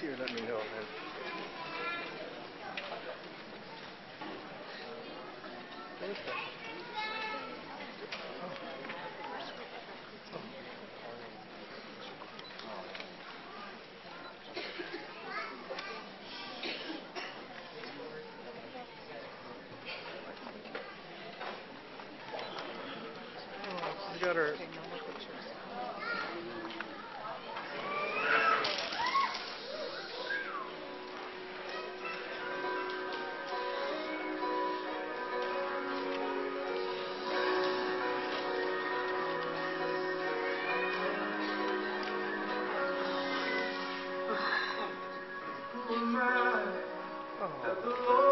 here, let me know, man. What is that? Oh. Oh. Oh, we got our mind oh. the Lord.